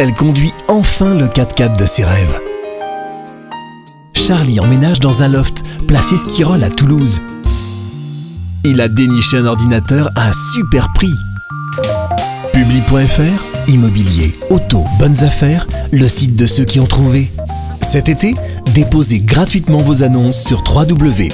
elle conduit enfin le 4x4 de ses rêves. Charlie emménage dans un loft, placé Skirol à Toulouse. Il a déniché un ordinateur à un super prix. Publi.fr, immobilier, auto, bonnes affaires, le site de ceux qui ont trouvé. Cet été, déposez gratuitement vos annonces sur www.publi.fr.